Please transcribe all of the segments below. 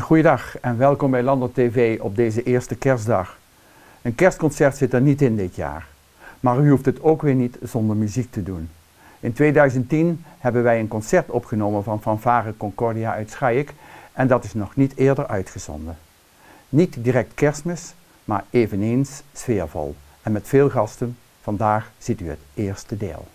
Goeiedag en welkom bij Lander TV op deze eerste kerstdag. Een kerstconcert zit er niet in dit jaar, maar u hoeft het ook weer niet zonder muziek te doen. In 2010 hebben wij een concert opgenomen van Fanfare Concordia uit Schaik en dat is nog niet eerder uitgezonden. Niet direct kerstmis, maar eveneens sfeervol en met veel gasten. Vandaag ziet u het eerste deel.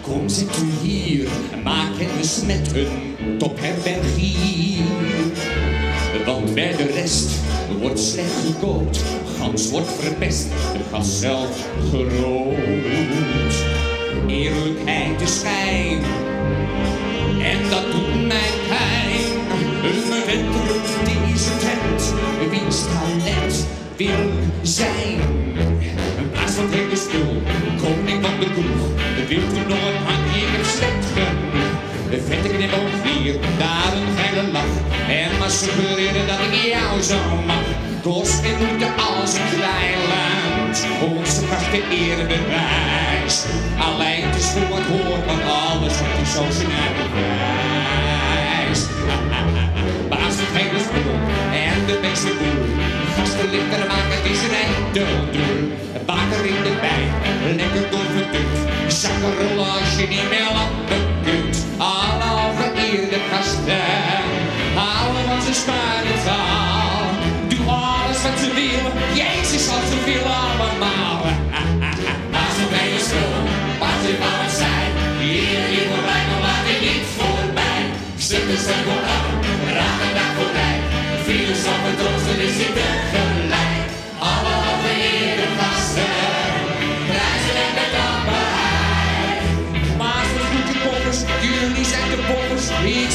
kom zit u hier, maak kennis met een topherbergier. Want bij de rest wordt slecht gekookt, gans wordt verpest, de gas zelf gerookt. city.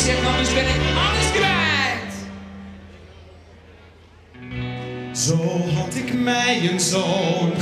zeg, anders ben ik alles kwijt. Zo had ik mij een zoon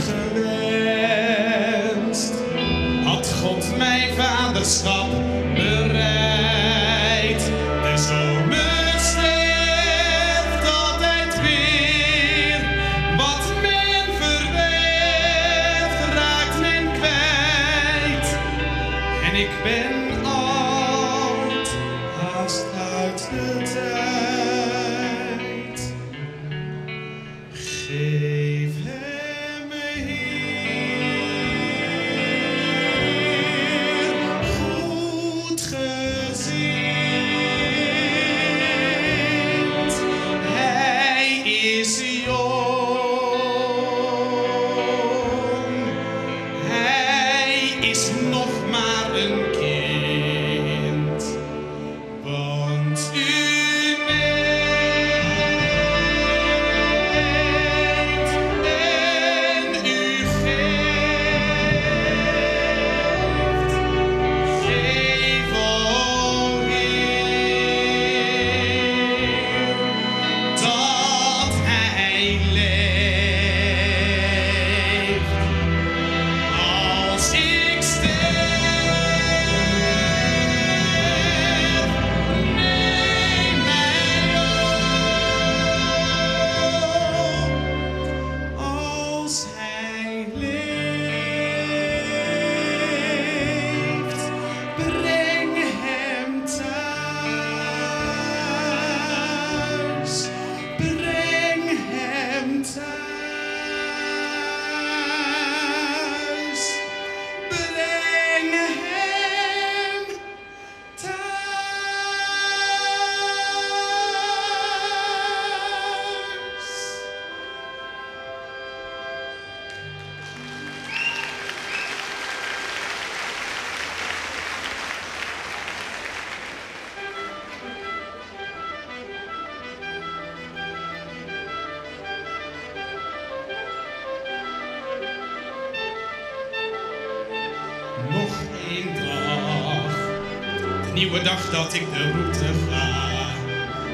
bedacht dat ik de route ga,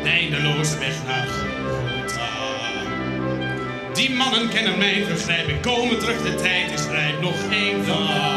de eindeloze weg naar Golgotha. Die mannen kennen mijn vergrijping. komen terug, de tijd is rijp, nog één dag.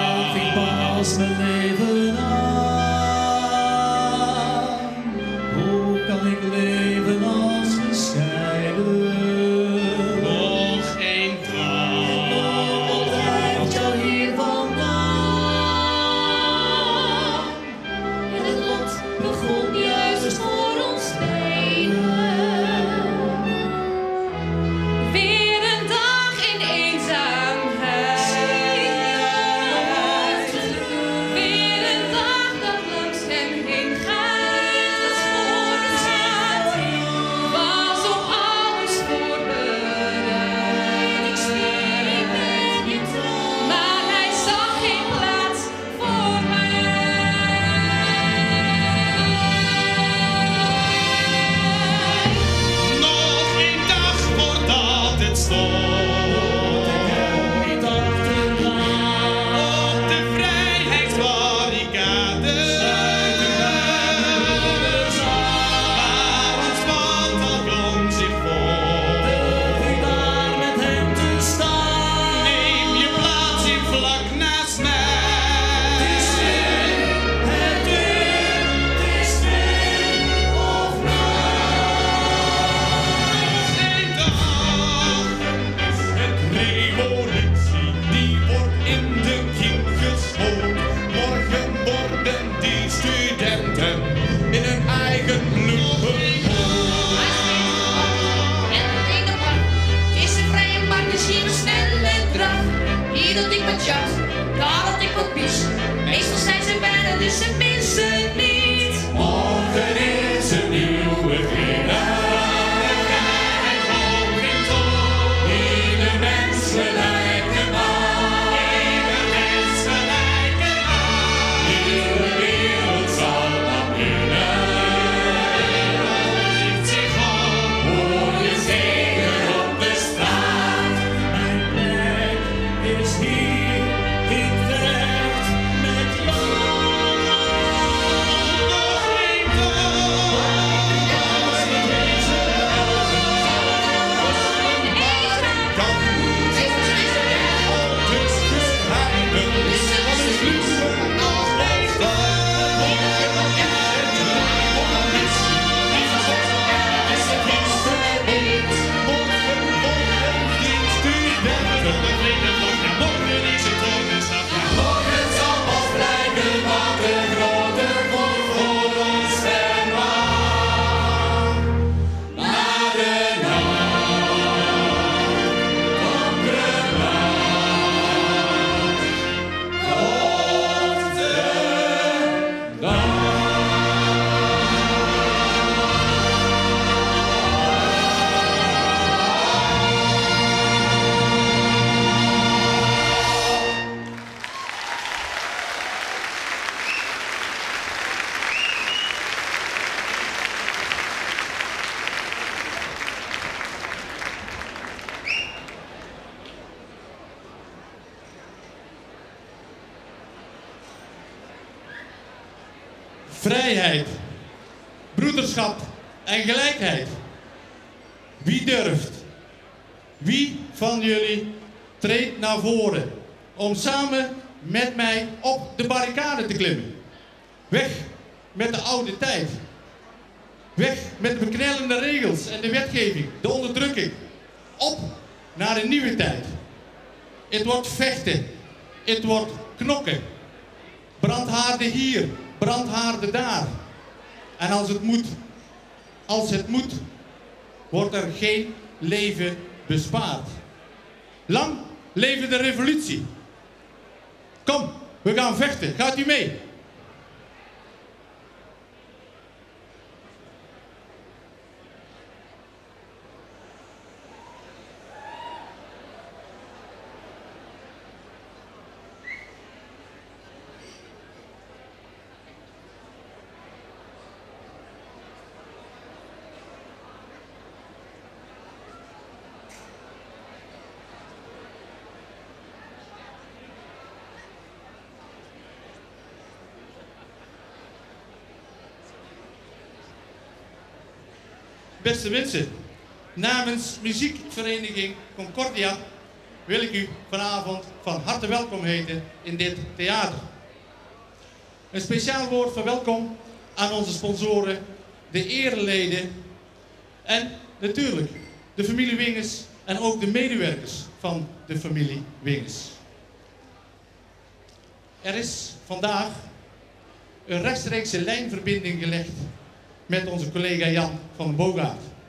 om samen met mij op de barricade te klimmen. Weg met de oude tijd. Weg met de beknellende regels en de wetgeving, de onderdrukking. Op naar een nieuwe tijd. Het wordt vechten. Het wordt knokken. Brandhaarden hier, brandhaarden daar. En als het moet, als het moet, wordt er geen leven bespaard. Lang Leven de revolutie. Kom, we gaan vechten. Gaat u mee? Beste mensen, namens muziekvereniging Concordia wil ik u vanavond van harte welkom heten in dit theater. Een speciaal woord van welkom aan onze sponsoren, de ereleden en natuurlijk de familie Winges en ook de medewerkers van de familie Winges. Er is vandaag een rechtstreekse lijnverbinding gelegd met onze collega Jan van den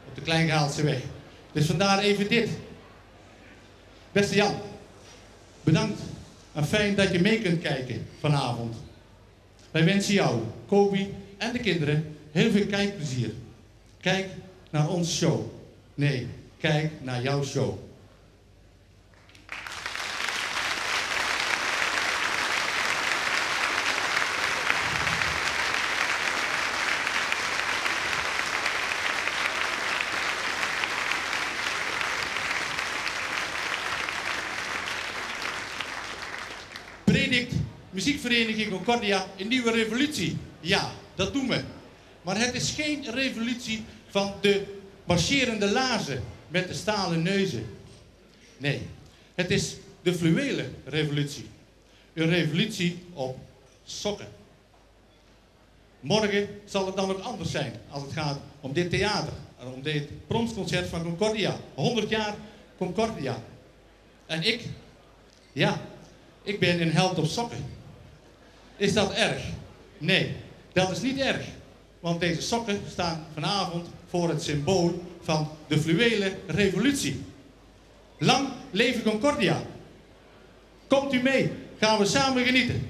op de Kleingaalse weg. Dus vandaar even dit. Beste Jan, bedankt en fijn dat je mee kunt kijken vanavond. Wij wensen jou, Kobi en de kinderen heel veel kijkplezier. Kijk naar ons show. Nee, kijk naar jouw show. Muziekvereniging Concordia een nieuwe revolutie? Ja, dat doen we. Maar het is geen revolutie van de marcherende lazen met de stalen neuzen. Nee, het is de fluwelen revolutie. Een revolutie op sokken. Morgen zal het dan ook anders zijn als het gaat om dit theater. En om dit bronsconcert van Concordia. 100 jaar Concordia. En ik, ja, ik ben een held op sokken. Is dat erg? Nee, dat is niet erg. Want deze sokken staan vanavond voor het symbool van de fluwelen revolutie. Lang leven Concordia. Komt u mee, gaan we samen genieten.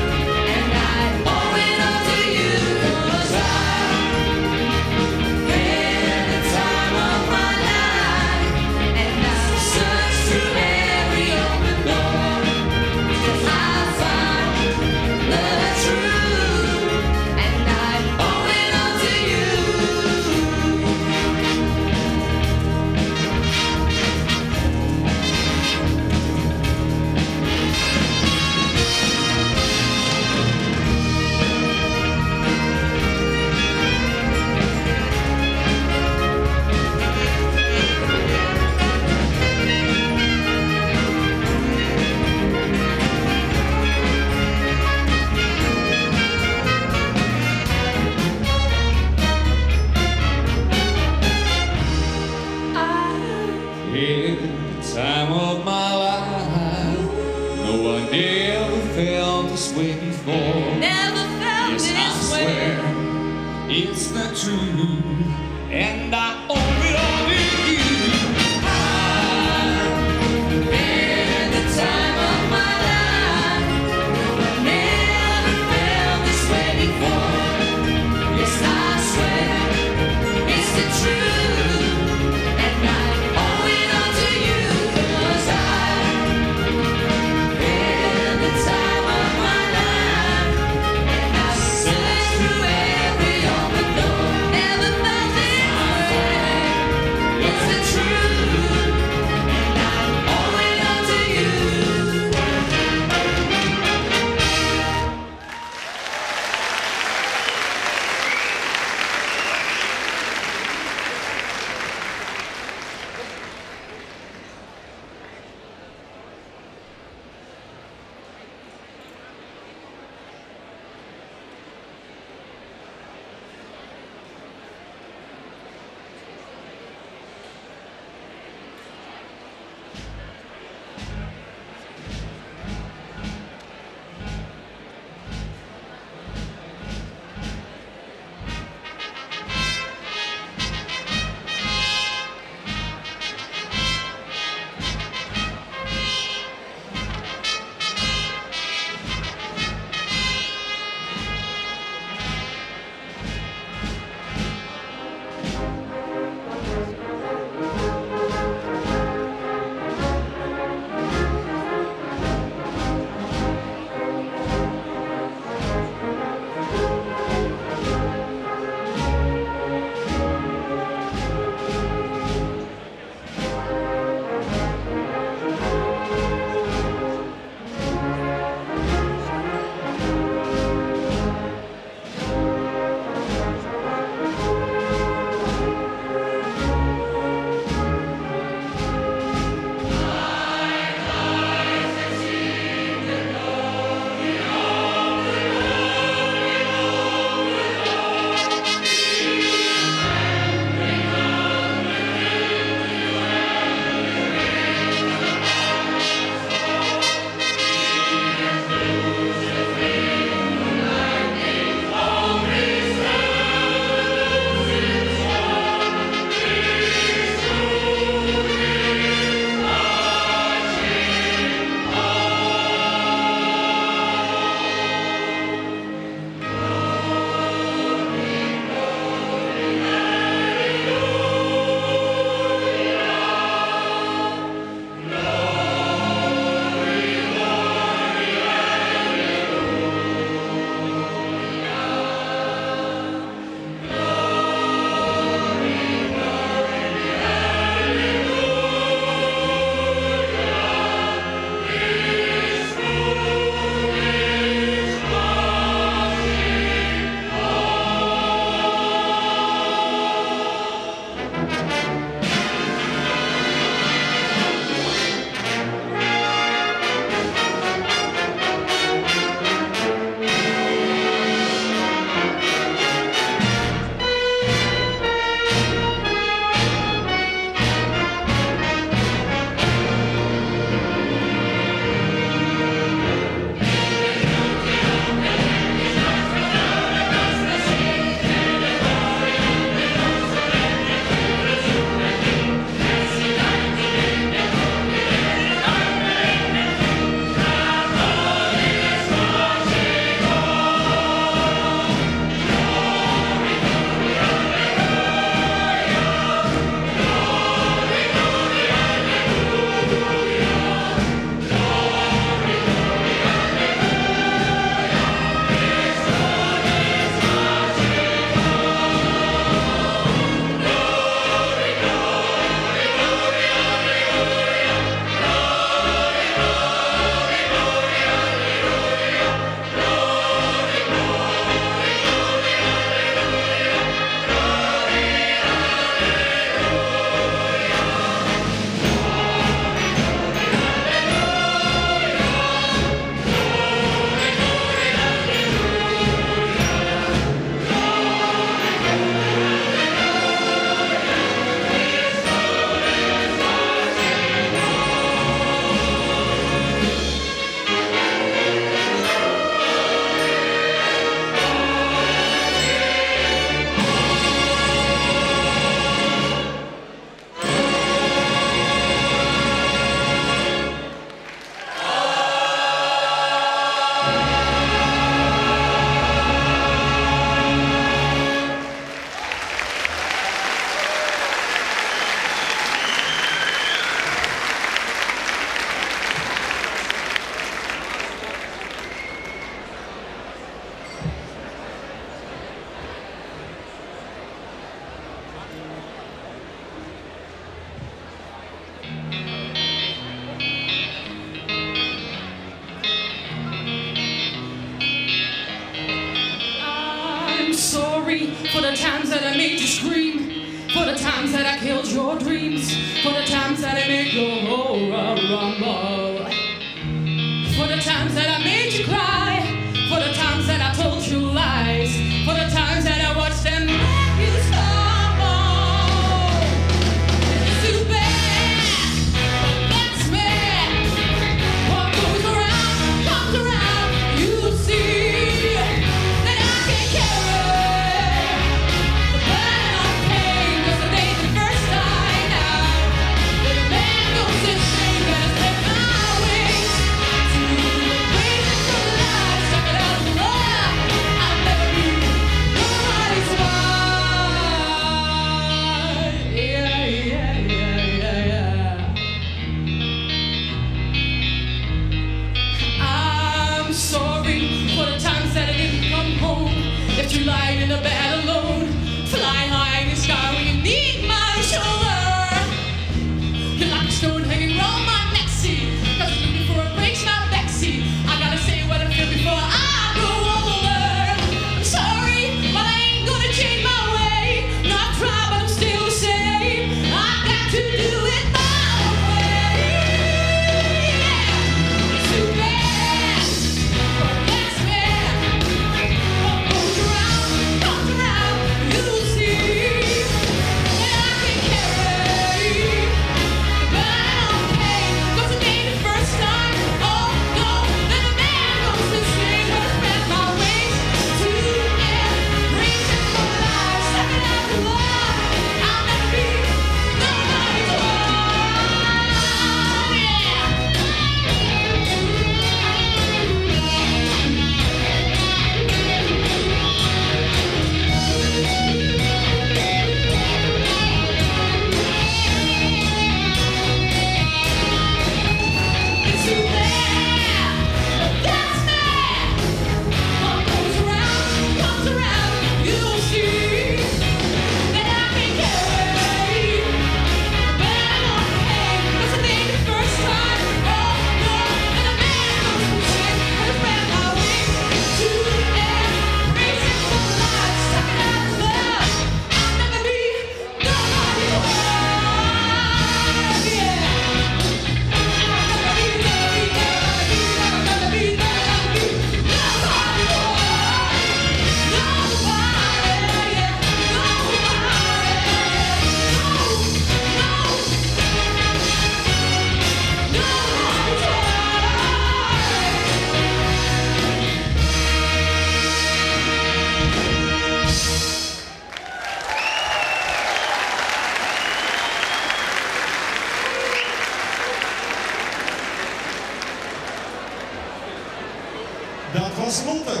Dat was Lotte.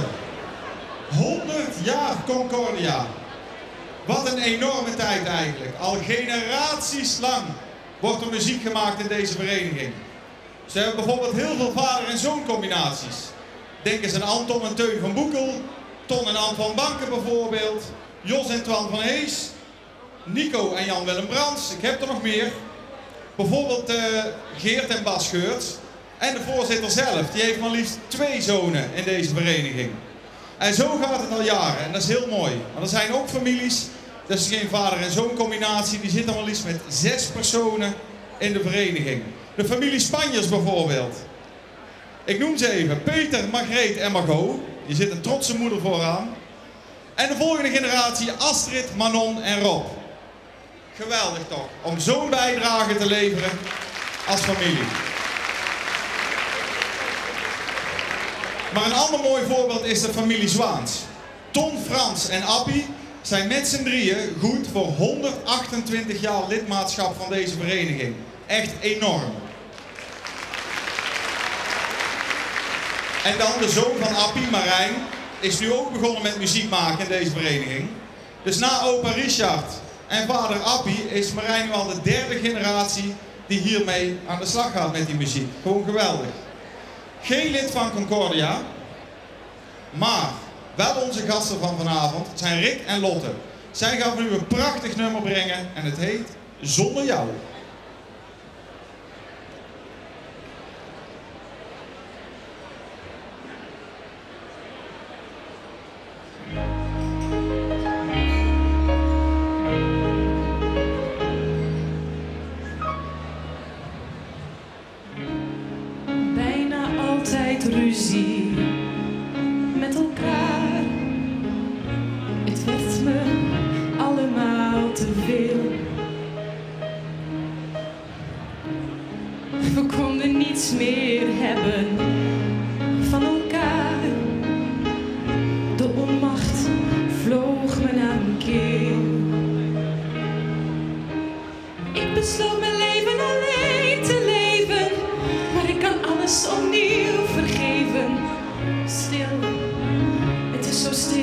100 jaar Concordia. Wat een enorme tijd eigenlijk. Al generaties lang wordt er muziek gemaakt in deze vereniging. Ze hebben bijvoorbeeld heel veel vader- en zooncombinaties. Denk eens aan Anton en Teun van Boekel, Ton en Anne van Banken bijvoorbeeld, Jos en Twan van Hees, Nico en Jan-Willem Brands, ik heb er nog meer. Bijvoorbeeld eh, Geert en Bas Geurts. En de voorzitter zelf, die heeft maar liefst twee zonen in deze vereniging. En zo gaat het al jaren en dat is heel mooi. Maar er zijn ook families, dat is geen vader- en zooncombinatie, die zitten maar liefst met zes personen in de vereniging. De familie Spanjers bijvoorbeeld. Ik noem ze even, Peter, Margreet en Margot. Die zit een trotse moeder vooraan. En de volgende generatie, Astrid, Manon en Rob. Geweldig toch, om zo'n bijdrage te leveren als familie. Maar een ander mooi voorbeeld is de familie Zwaans. Ton, Frans en Appie zijn met z'n drieën goed voor 128 jaar lidmaatschap van deze vereniging. Echt enorm. En dan de zoon van Appie, Marijn, is nu ook begonnen met muziek maken in deze vereniging. Dus na opa Richard en vader Appie is Marijn nu al de derde generatie die hiermee aan de slag gaat met die muziek. Gewoon geweldig. Geen lid van Concordia, maar wel onze gasten van vanavond zijn Rick en Lotte. Zij gaan voor u een prachtig nummer brengen en het heet Zonder jou. Het is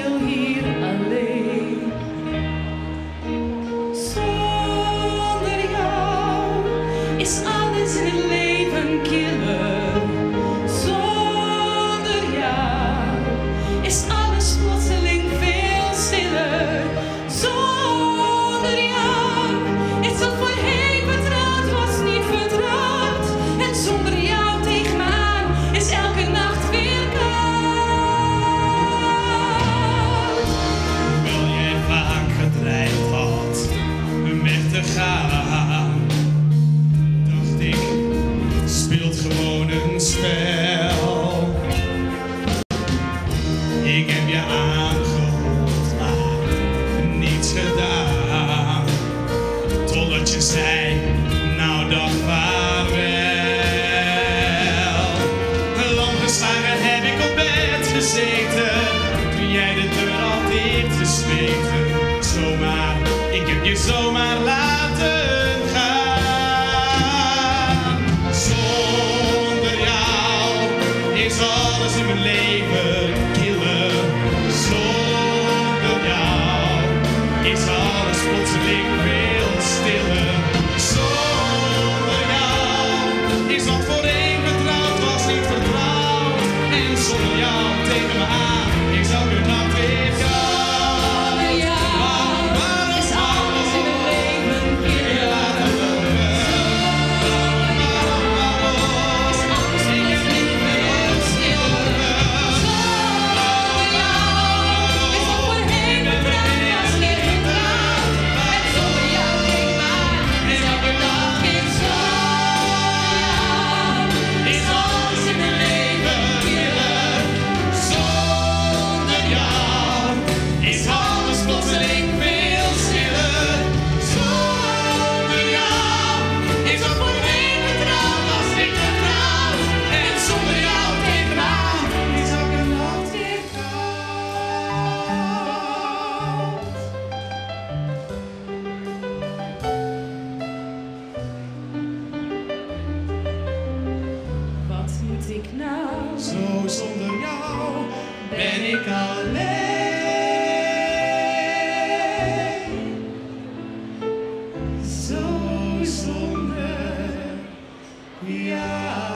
Zo zonder jou.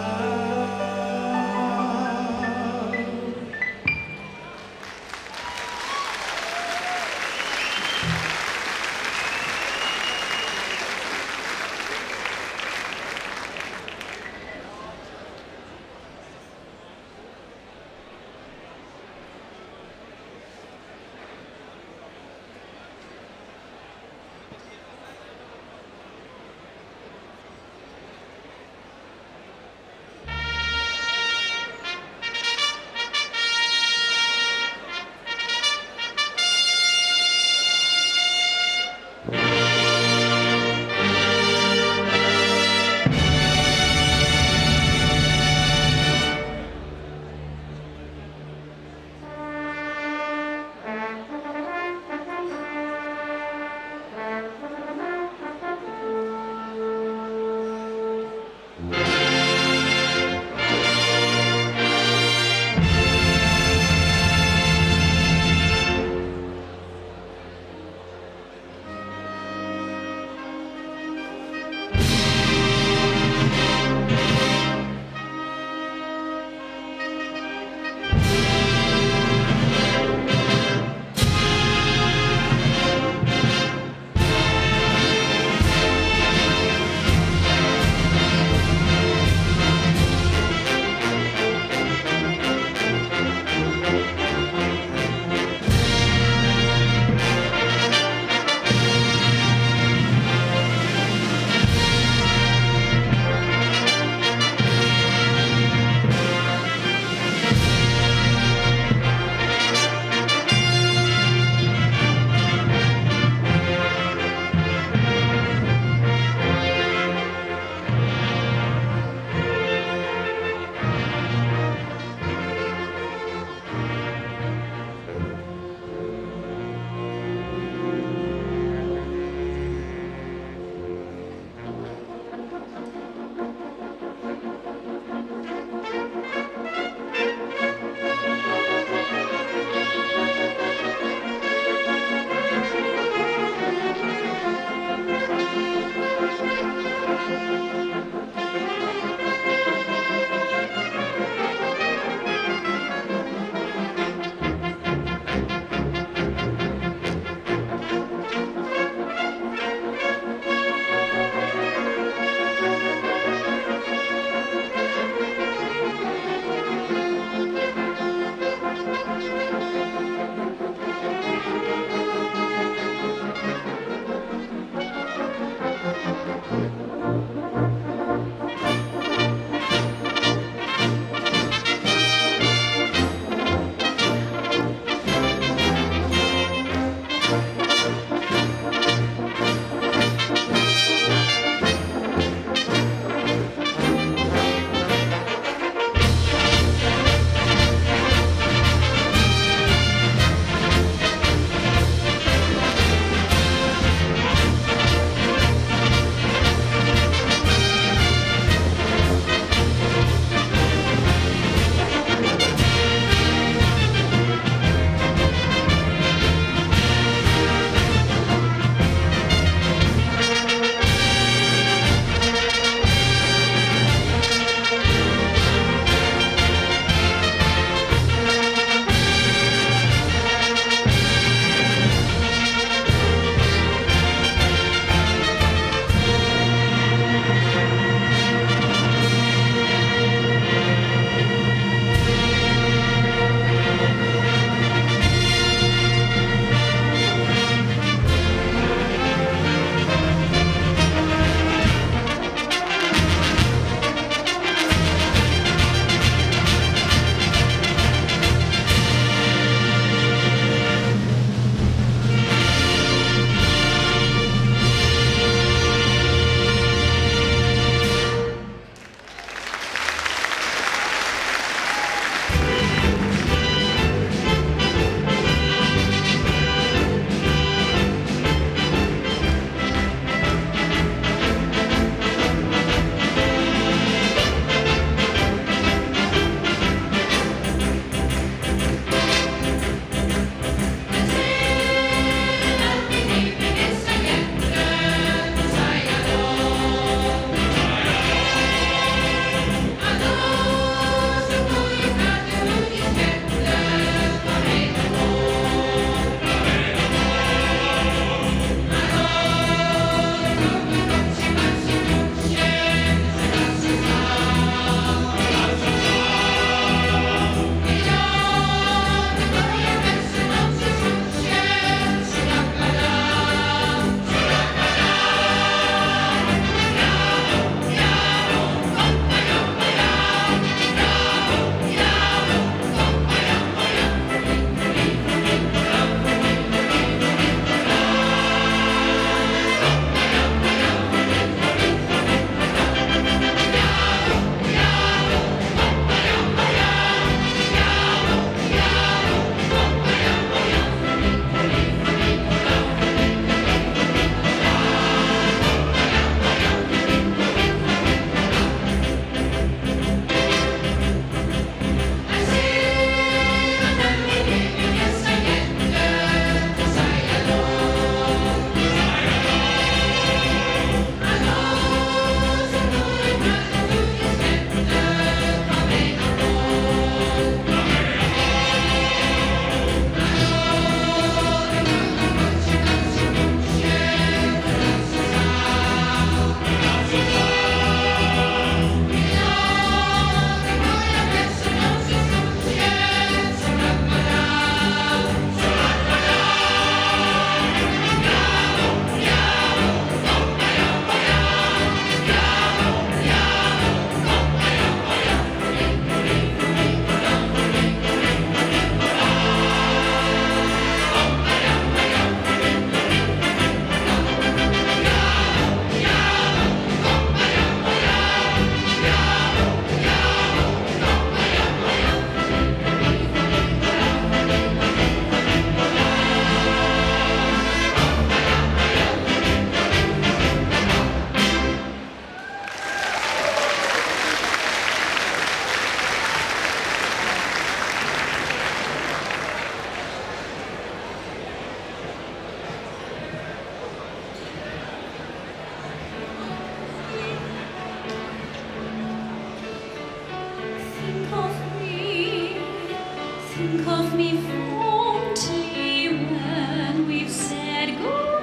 pretty good.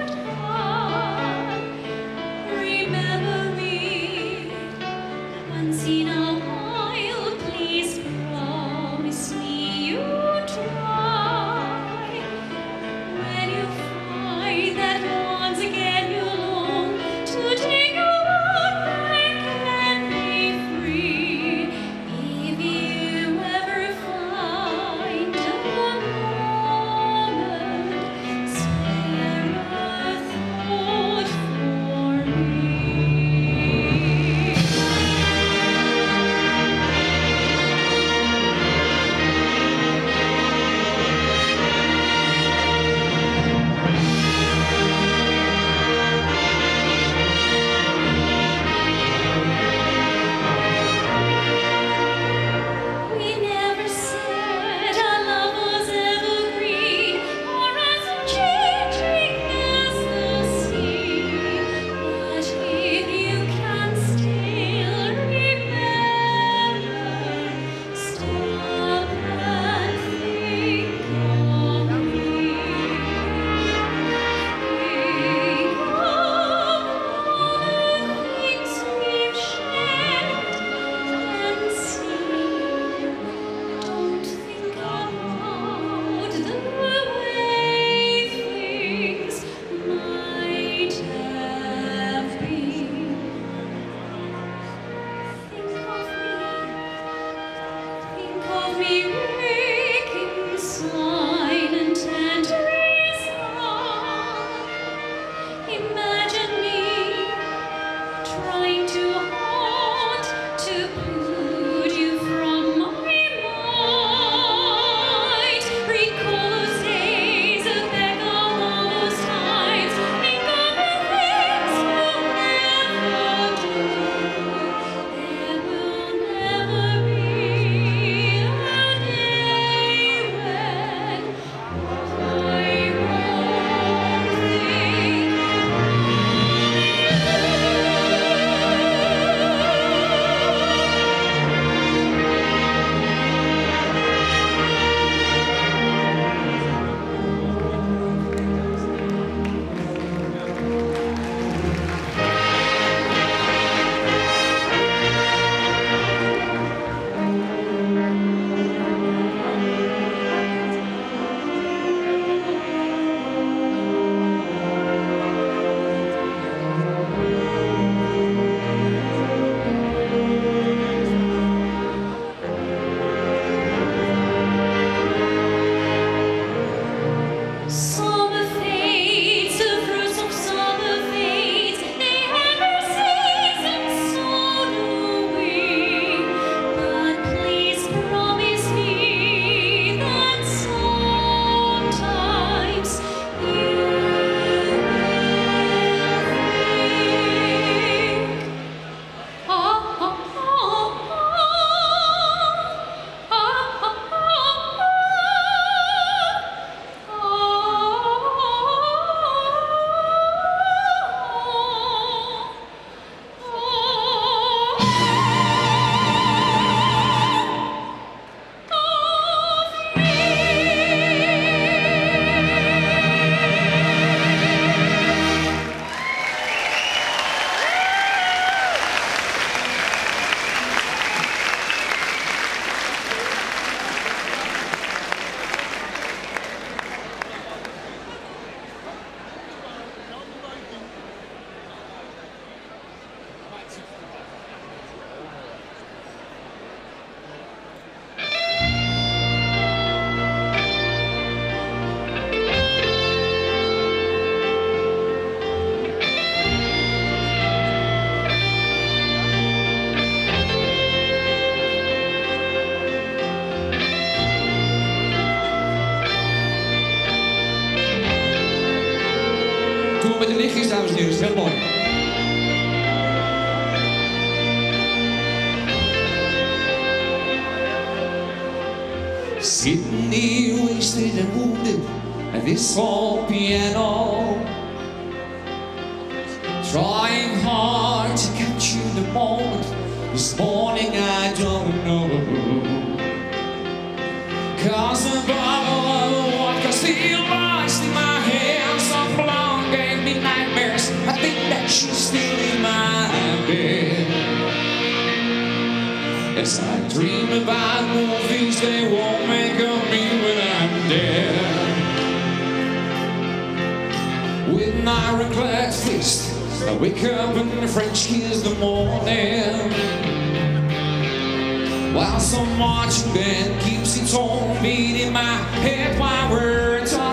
Dames en things they won't make of me when I'm dead. With my reclass I wake up in the French kiss the morning. While some marching band keeps its own beat in my head while we're talking.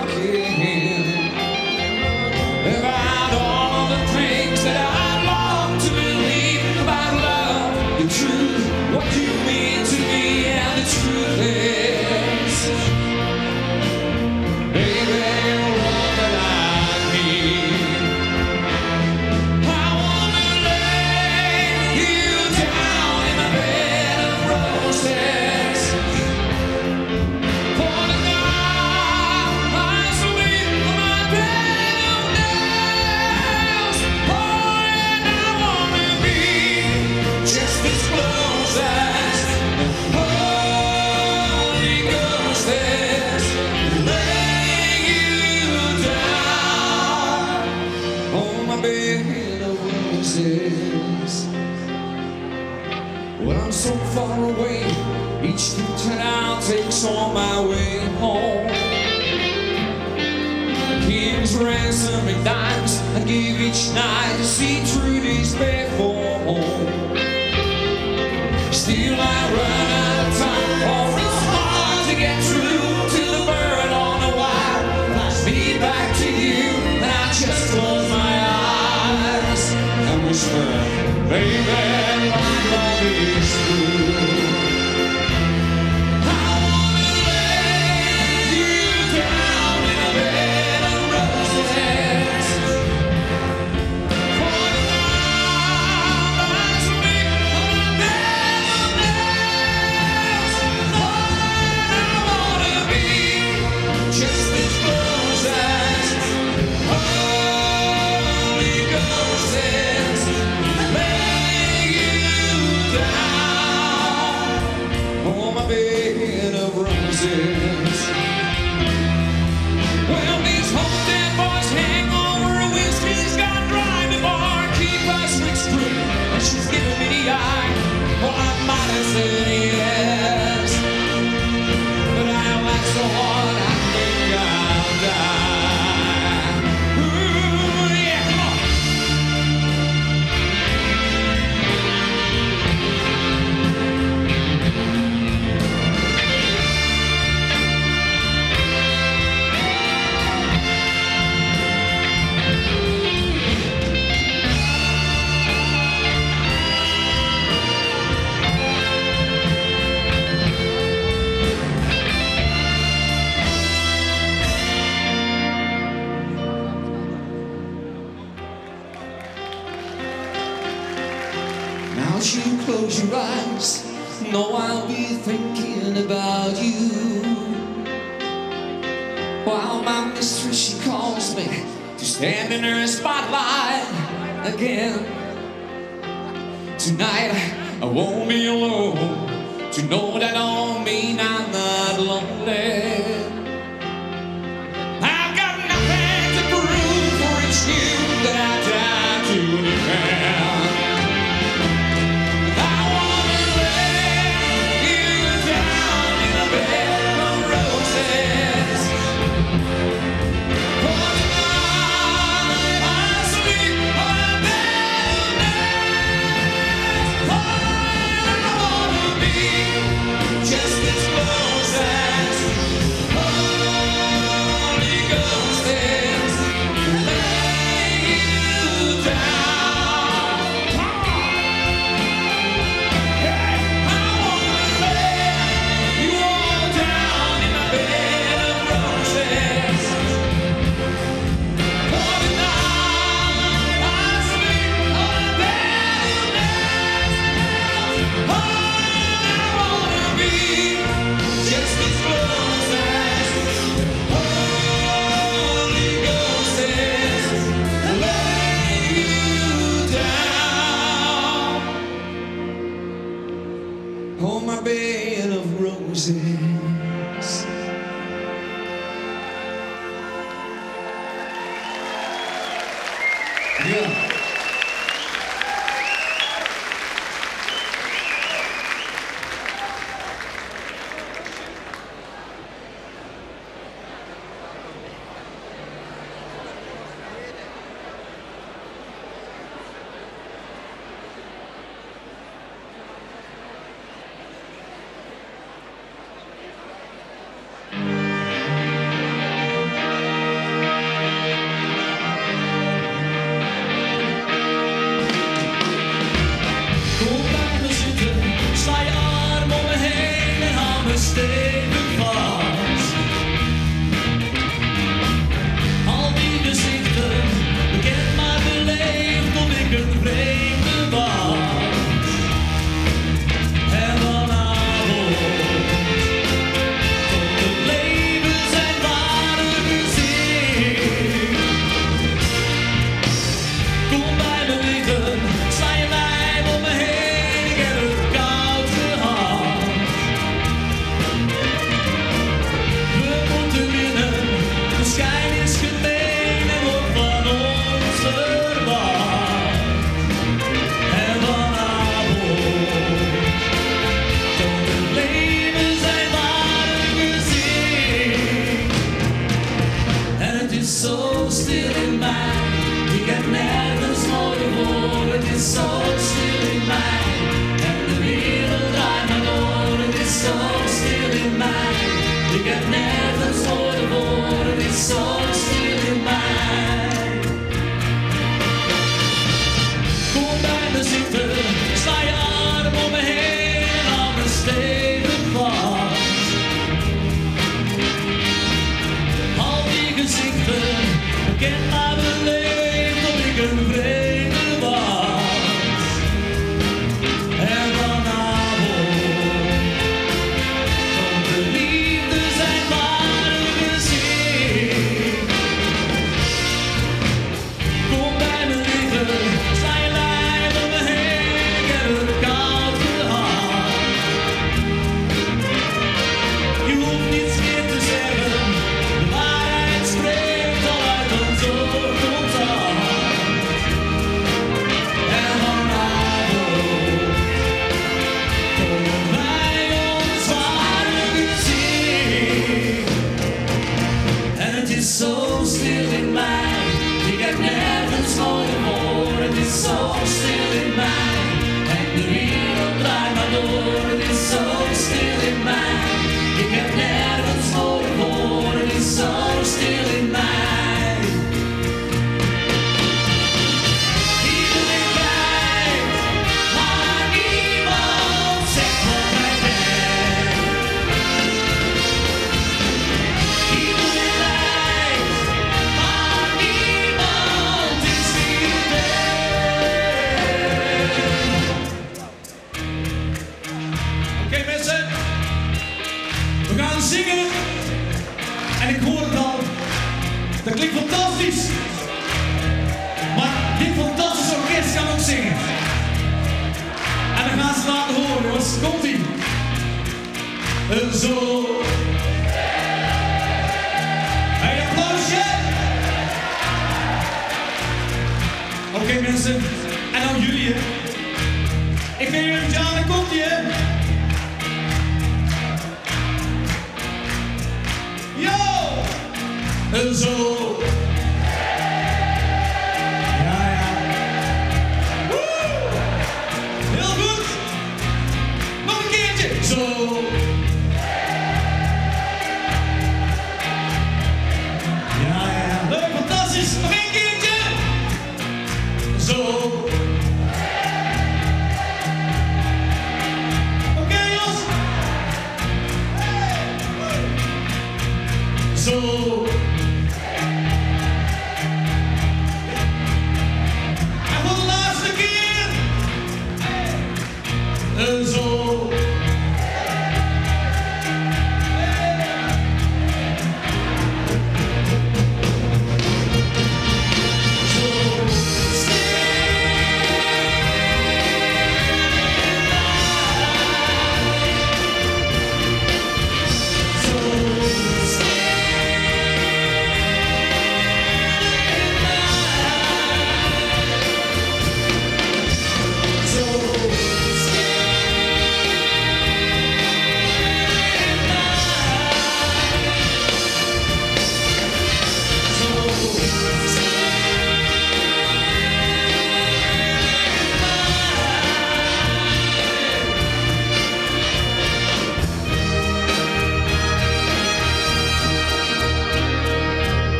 I give each night to see Trudy's faithful home. Still I run out of time, for it's hard to get through Till the bird on the wire. flies me back to you, and I just close my eyes and whisper, baby, my love is through.